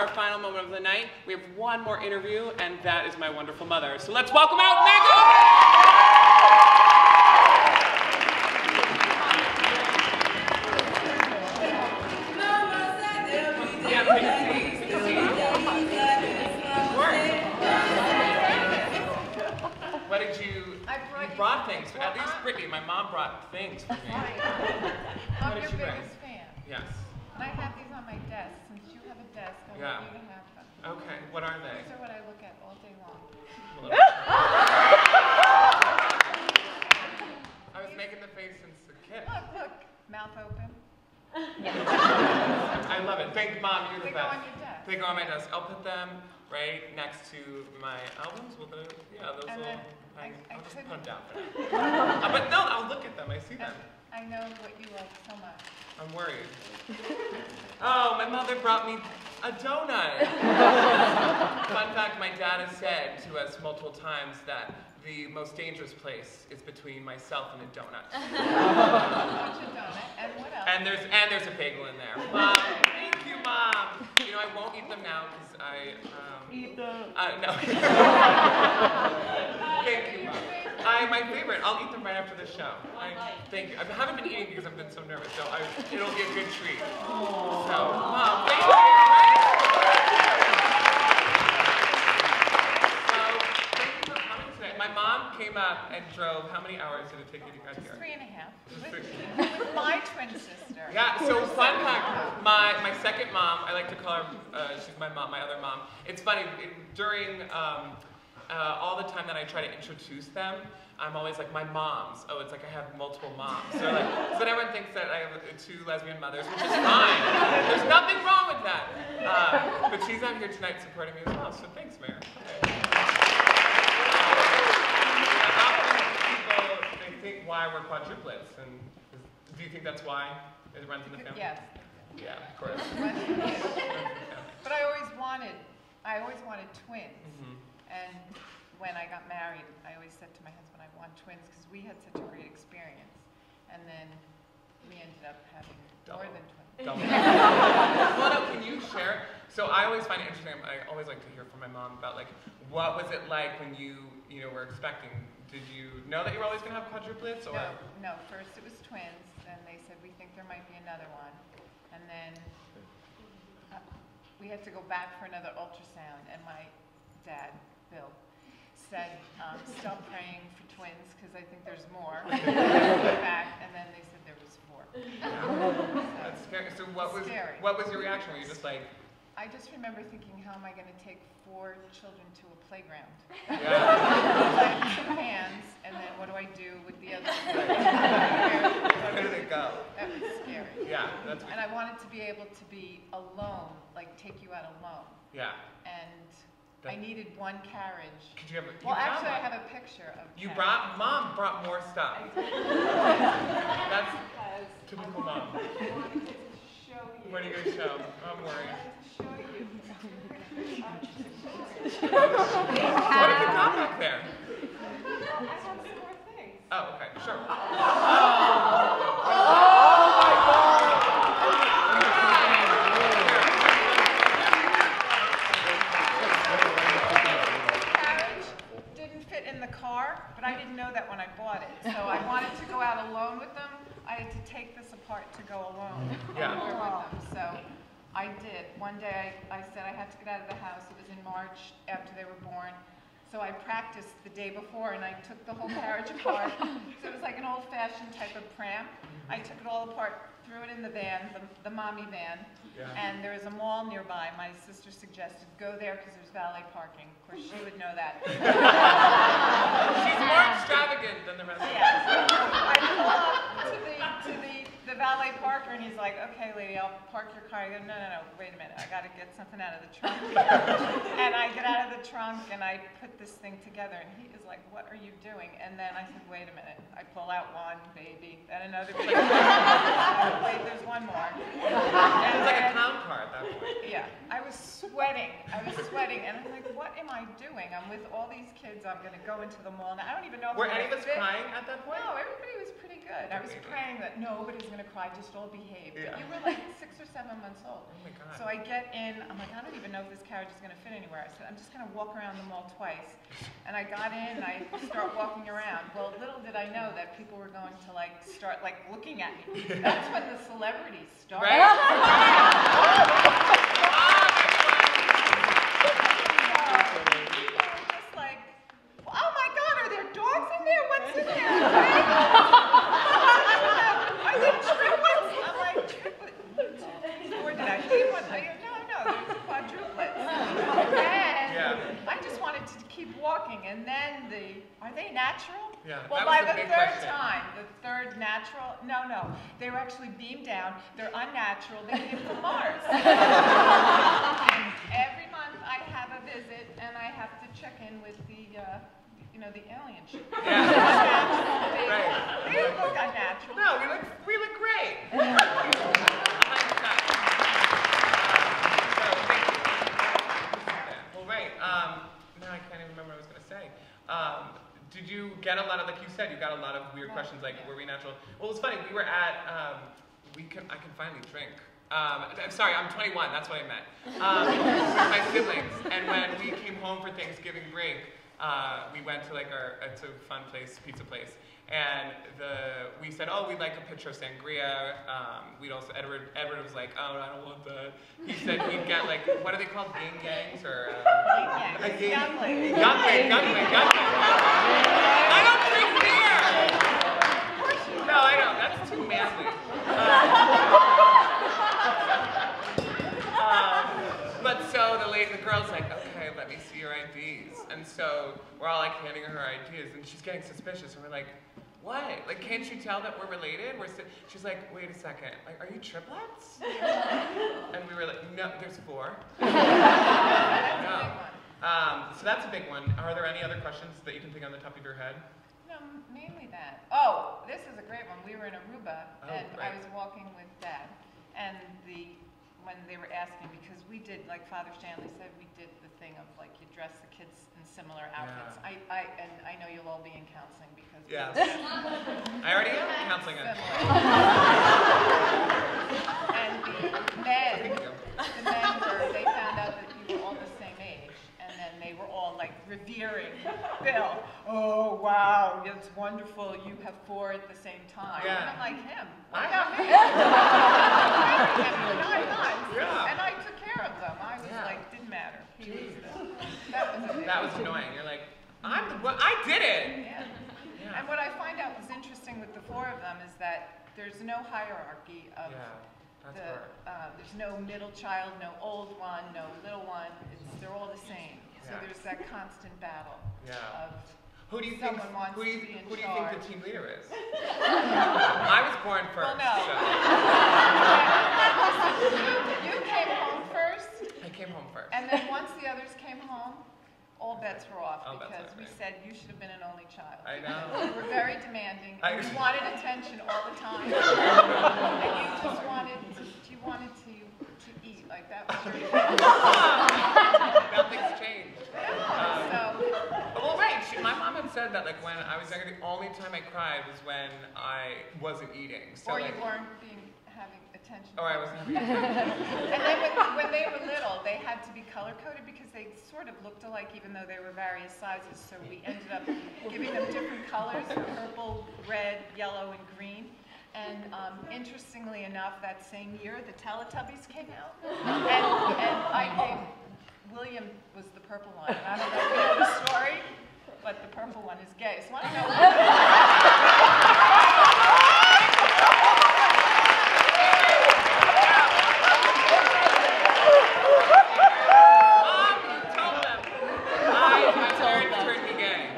our final moment of the night. We have one more interview, and that is my wonderful mother. So let's welcome out Megan! Yeah, take a seat, take a seat. Sure. What did you? I brought you you- brought things. Well, At least I- Brittany, my mom brought things for me. I'm your you bring? biggest fan. Yes. And I have these on my desk. Since you have a desk, I Yeah. want you to have them. Okay. What are they? These are what I look at all day long. I was making the face since the kid. Look, look, mouth open. I love it. Thank mom, you're the They go best. on your desk. They go on my desk. I'll put them right next to my albums. Will the yeah those And will hang. I- I I'll just put them down for now. Uh, but no, I'll look at them. I see them. I know what you like so much. I'm worried. Oh, my mother brought me a donut. Fun fact, my dad has said to us multiple times that the most dangerous place is between myself and a donut. What's your donut? And what else? And there's and there's a bagel in there. Mom, thank you, mom. You know I won't eat them now because I um, Eat them. uh, no. thank you, mom. I my favorite. I'll eat them right after the show. I, thank you. I haven't been eating because I've been so nervous, so I, it'll be a good treat. So, mom, thank you. So, thank you for coming today. My mom came up and drove. How many hours did it take you to get here? three and a half. With, with my twin sister. Yeah, so fun fact, my, my second mom, I like to call her, uh, she's my mom, my other mom. It's funny, it, during um, uh, all the time that I try to introduce them, I'm always like, my moms. Oh, it's like I have multiple moms. So, like, so then everyone thinks that I have two lesbian mothers, which is fine. There's nothing wrong with that. Uh, but she's out here tonight supporting me as well, so thanks, Mayor. Often people, they think why we're quadruplets, and do you think that's why it runs in the family? Yes. Yeah, of course. But I always wanted, I always wanted twins. Mhm. And when I got married, I always said to my husband, I want twins because we had such a great experience. And then we ended up having Double. more than twins. Double. well, no, can you share? So I always find it interesting. I always like to hear from my mom about like what was it like when you you know were expecting. Did you know that you were always going to have quadruplets, or No, no, first it was twins, then they said, we think there might be another one. And then uh, we had to go back for another ultrasound, and my dad, Bill, said, um, stop praying for twins, because I think there's more. Back, and then they said there was four. that's scary. So what was Scary. what was your reaction? Were you just like, I just remember thinking, how am I gonna take four children to a playground? yeah, I two hands, and then what do I do with the other? where did it go? That was scary. Yeah, that's And I wanted to be able to be alone, like take you out alone. yeah. And I needed one carriage. Could you have? You Well, found actually, I have a picture of. You carriage. brought mom brought more stuff. That's typical mom. Show you. What are you gonna show? I'm worried. Show you. What have you got back there? I have some more things. Oh, okay, sure. carriage didn't in the car, but I didn't know that when I bought it. So I wanted to go out alone with them. I had to take this apart to go alone Yeah. with them. So I did. One day I, I said I had to get out of the house. It was in March after they were born. So I practiced the day before and I took the whole carriage apart. So it was like an old-fashioned type of pram. I took it all apart, threw it in the van, the, the mommy van. Yeah. And there was a mall nearby. My sister suggested go there because there's valet parking. Of course, she would know that. She's more extravagant than the rest of us. Yes. I pull up to the, to the, the valet parker and he's like, okay, lady, I'll park your car. I go, no, no, no, wait a minute. I got to get something out of the trunk. and I get out of the trunk and I put this thing together and he is like, what are you doing? And then I said, wait a minute. I pull out one baby, then another baby. wait, there's one more. And It's like a then- clown car at that point. yeah, I was sweating. I was sweating, and I'm like, what am I doing? I'm with all these kids. I'm gonna go into the mall, and I don't even know if Were any of us crying at that point? No, everybody was pretty good. I was praying that nobody's gonna cry, just all behave. Yeah. But you were like six or seven months old. Oh my God. So I get in, I'm like, I don't even know if this carriage is gonna fit anywhere. I said, I'm just gonna walk around the mall twice. And I got in and I start walking around. Well, little did I know that people were going to like start like looking at me. That's when the celebrities started. Right? People were just like, oh my God, are there dogs in there? What's in there? Are there triplets? I'm like, triplets? Or did I see one? I go, no, no, there's quadruplets. And Yeah. I just wanted to keep walking, and then the, are they natural? Yeah, Well, that by was the the big third question. time, the third natural, no, no, they were actually beamed down. They're unnatural. They came from Mars. And every month I have a visit, and I have to check in with the, uh, you know, the alien ship. Yeah. They, Right. they look unnatural. No, we look we look great. So. Well, right. Um, now I can't even remember what I was gonna say. Um, did you get a lot of, like you said, you got a lot of weird questions like, were we natural? Well, it's funny. We were at, um, we can, I can finally drink. Um, I'm sorry, I'm 21. That's what I meant. Um, with my siblings, and when we came home for Thanksgiving break, uh, we went to like our, it's a fun place, pizza place, and the we said, oh, we'd like a pitcher of sangria. Um, we'd also Edward Edward was like, oh, I don't want that. He said he'd get like what are they called, gang gangs or um, Yuengling. a gang- Yuengling. Yuengling, Yuengling, Yuengling. I don't drink beer. No, I don't. That's too manly. Um, but so the lady, the girl's like, okay, let me see your IDs. And so we're all like handing her IDs, and she's getting suspicious, and we're like, what? Like, can't you tell that we're related? We're si-. she's like, wait a second, like, are you triplets? and we were like, no, there's four. No. Um, so that's a big one. Are there any other questions that you can think on the top of your head? No, mainly that. Oh, this is a great one. We were in Aruba, Oh, and I was walking with Dad, and the when they were asking because we did like Father Stanley said, we did the thing of like you dress the kids in similar outfits. I, I and I know you'll all be in counseling because we Yeah. I already am counseling it. similar. and the men, Thank you. the men revering Bill. Oh, wow, it's wonderful, you have four at the same time. Yeah. And I'm like, him, I what about me? I married him for nine months, Yeah. and I took care of them. I was Yeah. like, didn't matter. He was that was That was annoying. You're like, I'm the one. I did it. Yeah. Yeah. And what I find out was interesting with the four of them is that there's no hierarchy of the, uh, there's no middle child, no old one, no little one. It's, they're all the same. So Yeah. there's that constant battle Yeah. of Who do you think? someone wants Who do you, to be in who do you think the team leader is? I was born first. Well, no. so you, you came home first, I came home first. and then once the others came home, all bets were off All bets because off, we right. said you should have been an only child. I know. You were very demanding. I- and you wanted attention all the time. and you just wanted to, you wanted to, to eat. Like that was your thing. Nothing's changed. Um, So, well, right. She, my mom had said that like when I was younger, the only time I cried was when I wasn't eating. So or like, you weren't being, having attention. Oh, I wasn't having. attention. And then when, when they were little, they had to be color coded because they sort of looked alike even though they were various sizes. So we ended up giving them different colors, purple, red, yellow, and green. And um, interestingly enough, that same year, the Teletubbies came out. And, and I gave, William was the purple one. And I don't know if you know the story, but the purple one is gay. So I don't know. Mom, you told them. I, my parents turned me gay.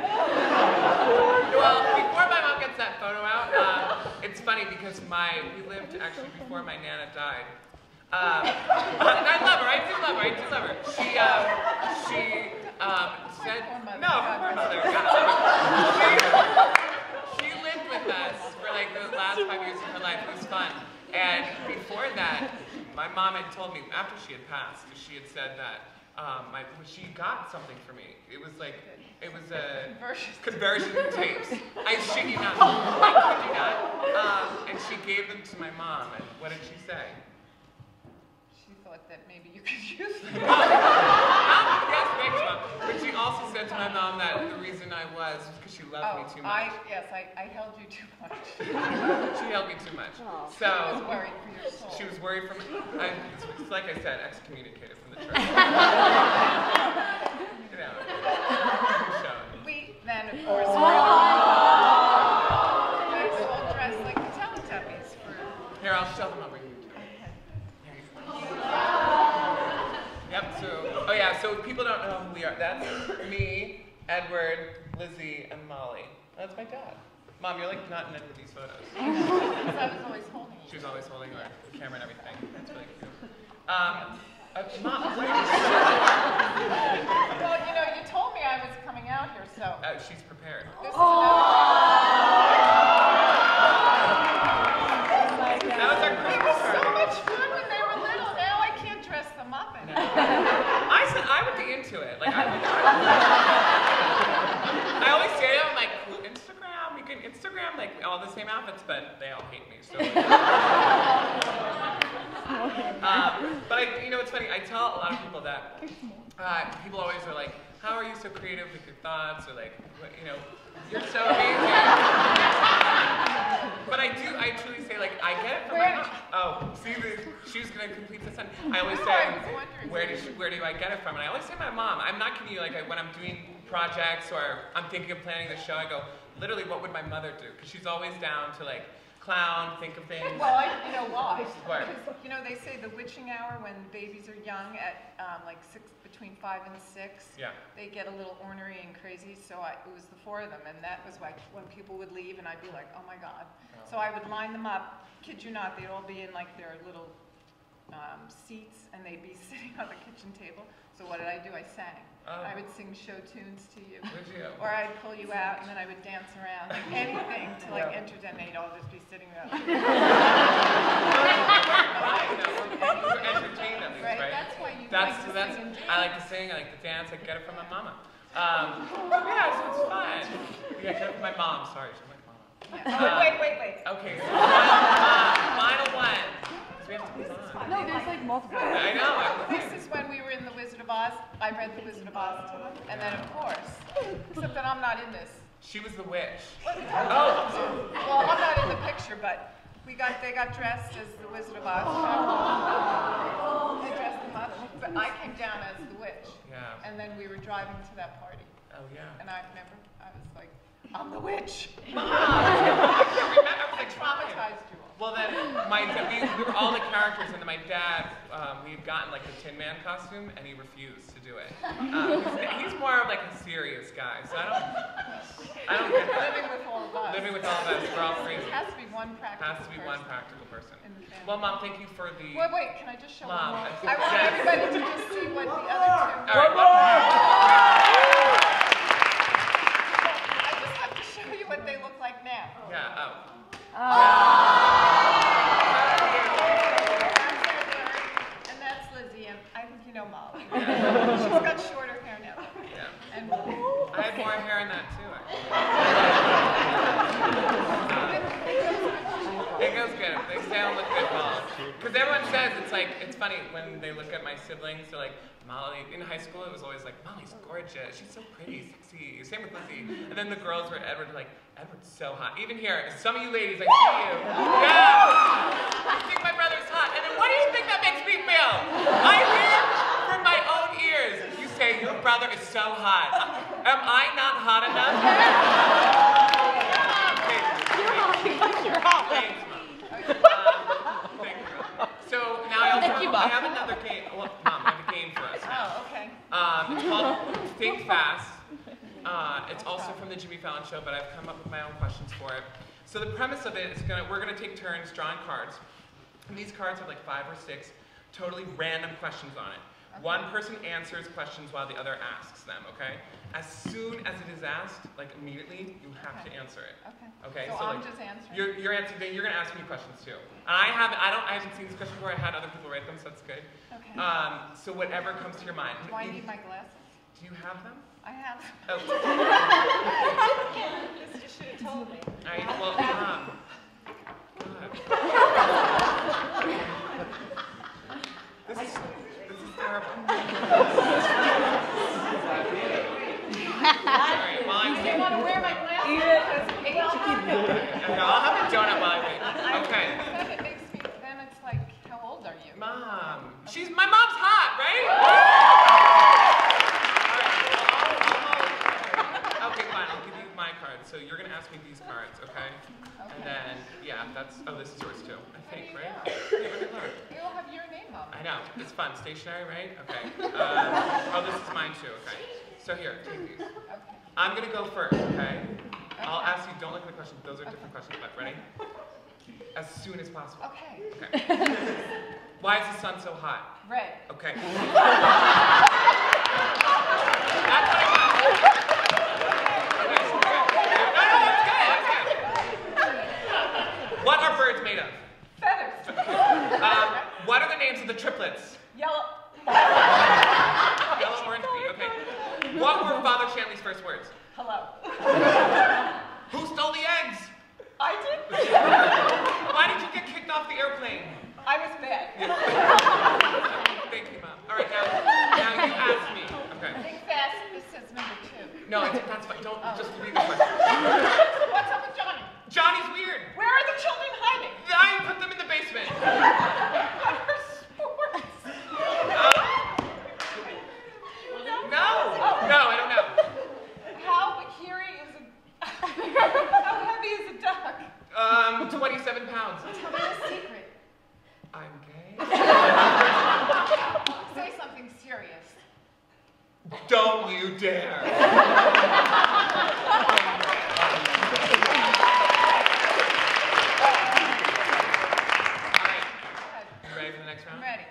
Well, before my mom gets that photo out, um, it's funny because my we lived actually before my nana died. Um, and I love her. I do love her. I do love her. She um, she um, said poor mother. no, God poor rest mother. her. God love her. She, she lived with us for like the last five years of her life. It was fun. And before that, my mom had told me after she had passed, she had said that um, my, she got something for me. It was like it was a Conversion. conversion tapes. I shit you not. I kid you not. Um, them to my mom, and what did she say? She thought that maybe you could use them. said to my mom that the reason I was was because she loved me Oh, too I, much. yes, I, I held you too much. She held me too much. Oh. I was So worried for your soul. she was worried from. I, it's, it's like I said, excommunicated from the church. you know. We then, of course, oh. were all dressed like the Teletubbies for, here, I'll shove them over here. too. Here you go. Yep. So, oh yeah. So people don't know who we are. That's me, Edward, Lizzie, and Molly. That's my dad. Mom, you're like not in any of these photos. because I was always holding She was always holding our camera and everything. That's really cute. Um, uh, Mom, wait. Well, you know, you told me I was coming out here, so Uh, she's prepared. this is I would be into it. Like I. I always say I'm like Instagram. You can Instagram like all the same outfits, but they all hate me. So. um, but I, you know, it's funny. I tell a lot of people that uh, people always are like, "How are you so creative with your thoughts?" Or like, what- you know, "You're so amazing." But I do, I truly say, like, I get it from my mom. Oh, see, the, she was gonna complete the sentence. I always say, where did she, where do I get it from? And I always say my mom. I'm not kidding you. Like, when I'm doing projects or I'm thinking of planning the show, I go, literally, what would my mother do? Because she's always down to like clown, think of things. Well, I, you know why? Why? Because, you know, they say the witching hour when babies are young at um, like six, between five and six. Yeah. They get a little ornery and crazy, so I, it was the four of them, and that was like when people would leave, and I'd be like, oh my god. So I would line them up. Kid you not, they'd all be in like their little um, seats, and they'd be sitting on the kitchen table. So what did I do? I sang. Oh. I would sing show tunes to you. You? Or I'd pull you out and then I would dance around, like anything to like entertain, they'd all just be sitting there. Right, you know, we're, we're entertained at least, Right, right? that's why you That's, like that's, sing and dance. I like to sing, I like to dance, I get it from my mama. Um, yeah, so it's fun. Yeah, I get it from my mom, sorry, she's my mama. Yeah. Oh, wait, wait, wait. Okay, so final, final one. 'cause we have to move on. No, there's like multiple. I know, I This is when we were in The Wizard of Oz. I read The Wizard of Oz to them. And then, of course, except that I'm not in this. She was the witch. oh! Well, I'm not in the picture, but we got, they got dressed as The Wizard of Oz. They dressed them up. But I came down as the witch. yeah. And then we were driving to that party. Oh, yeah. And I remember, I was like, I'm the witch. Mom, I can't remember. I was I like, fine. traumatized you. Well, then, my we, we were all the characters, and then my dad, um, we had gotten like the Tin Man costume, and he refused to do it. Um, he's, he's more of like a serious guy, so I don't, I don't get that. Living with all of us. Living with all of us, we're all crazy. It has to be one practical Has to be one person practical person. in. Well, mom, thank you for the. Wait, wait, can I just show Mom, one more? I- I want yes. everybody to just see what the other two. All right, one I just have to show you what they look like now. Yeah. Oh. And that's Lizzie, and I think you know Molly. She's got shorter hair now. Yeah. And I had more hair in that too. Actually. It goes good. They sound look good, Mom. Because everyone says it's like it's funny when they look at my siblings. They're like, Molly. In high school, it was always like, Molly's gorgeous. She's so pretty, sexy. Same with Lizzie. And then the girls were Edward. Like, Edward's so hot. Even here, some of you ladies, I see you. Yeah. You think my brother's hot. And then what do you think that makes me feel? I hear from my own ears. You say your brother is so hot. Am I not hot enough? You're hot. Thanks, Mom. Um, thank you. So now I also Thank you, I have another game. Well, Mom, I have a game for us now. Oh, okay. Um, it's called Think Fast. Uh, it's also from the Jimmy Fallon Show, but I've come up with my own questions for it. So the premise of it is gonna we're gonna take turns drawing cards, and these cards have like five or six totally random questions on it. Okay. One person answers questions while the other asks them, okay? As soon as it is asked, like immediately, you have okay. to answer it. Okay. Okay. So, so I'm like, just answering. You're, you're answering. You're gonna ask me questions too. I have. I don't. I haven't seen this question before. I had other people write them, so that's good. Okay. Um, so whatever comes to your mind. Do I need my glasses? Do you have them? I have. Oh. This you should have told me. All right. Well, um, God. this is. Europe. I'll have a donut. Okay. It then it's like, how old are you? Mom. She's, my mom's hot, right? okay, fine, I'll give you my card. So you're going to ask me these cards, okay? okay? And then, yeah, that's, oh, this is. I know. It's fun. Stationary, right? Okay. Uh, oh, this is mine too. Okay. So here, take these. Okay. I'm gonna go first, okay? I'll ask you. Don't look at the questions. Those are different questions. But ready? As soon as possible. Okay. Okay. Why is the sun so hot? Red. Okay. That's what I got. Okay, okay. No, no, that's good, that's good. What are birds made of? Feathers. Um, what are the names of the triplets? Yellow. Yellow, orange, green. Okay. What were Father Shanley's first words? Hello. Who stole the eggs? I did. Why did you get kicked off the airplane? I was bad. They came up. All right, now, now you ask me. Okay. Think fast. This says number two. No, it's, that's fine. Don't oh. just read the question. What's up with Johnny? Johnny's weird. Where are the children hiding? I put them in the basement. What are sports? No, no, I don't know. How hairy is a... How heavy is a duck? Um, 27 pounds. Tell me a secret. I'm gay. Say something serious. Don't you dare. All right, you ready for the next I'm round? ready.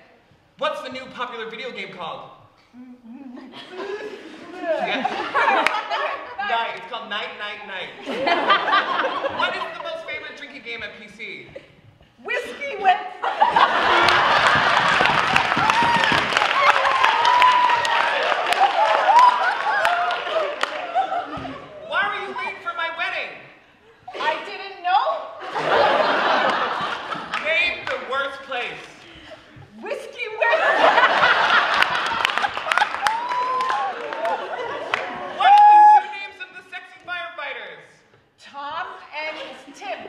What's the new popular video game called? Night. It's called Night, Night, Night. what is the most favorite drinking game at PC? Whiskey with... Why were you late for my wedding? I didn't know. Name the worst place. Whiskey with... What are the two names of the sexy firefighters? Tom and Tim.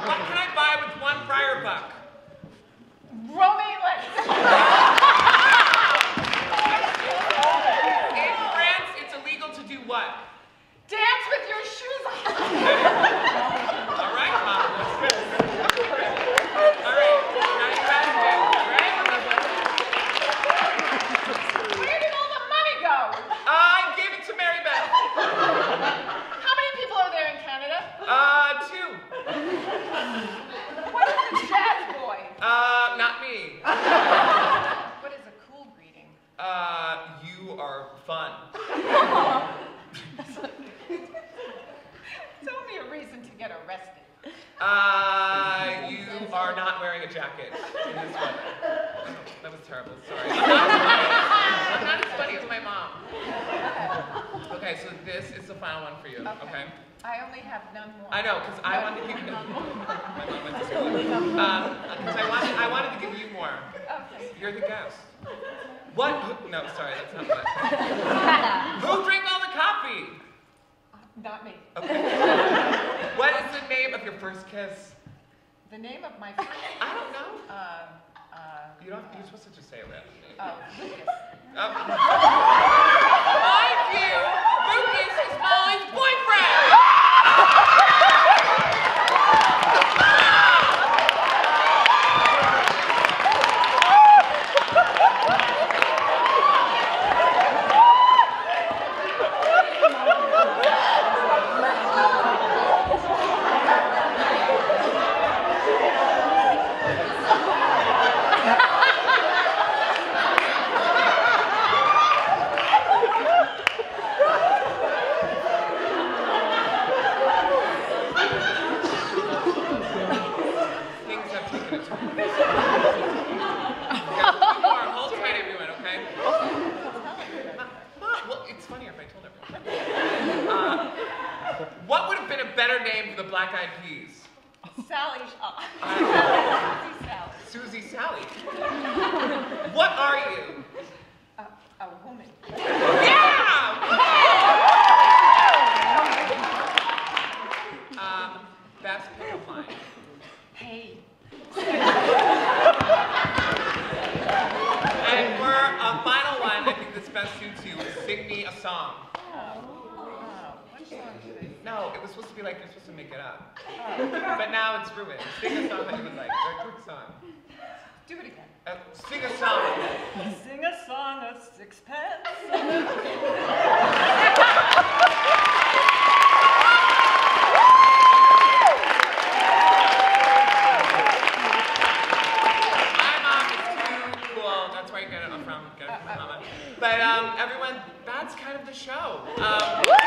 What can I buy with one friar buck? Romance. In France, it's illegal to do what? Dance with your shoes on. All right, Mom. That's good. All right, now you ask me. All right? Where did all the money go? I gave it to Mary Beth. How many people are there in Canada? Uh, two. What is a jazz boy? Uh, not. What is a cool greeting? Uh, you are fun. Tell me a reason to get arrested. Uh, you are not wearing a jacket in this weather. That was terrible. Sorry. I'm not, as funny. As my mom. Okay, so this is the final one for you. Okay. I only have none more. I know, because I wanted to give you. More. My mom went to school. Um, I wanted, I wanted to give you more. Okay. You're the guest. What? No, sorry, that's not what. Who drank all the coffee? Not me. Okay. What is the name of your first kiss? The name of my first, I don't know. um, uh, You don't. You're supposed to just say a random oh, Lucas. Um, mind you, Lucas is Molly's boyfriend. Things have taken a turn. Okay, two more. Hold tight, everyone. Okay. Mom, well, it's funnier if I told everyone. Uh, what would have been a better name for the Black Eyed Peas? Sally, uh, Susie Sally. Susie Sally. What are you? A, a woman. Yeah! Um, Beth, me a song. What song should I sing? No, it was supposed to be like you're supposed to make it up. Oh, But now it's ruined. Sing a song that you would like. A quick song. do it again. Uh, sing a song. Sing a song of sixpence. My mom is too cool. That's where I get it from. Get it from my mama. But um, everyone, that's kind of the show. Um,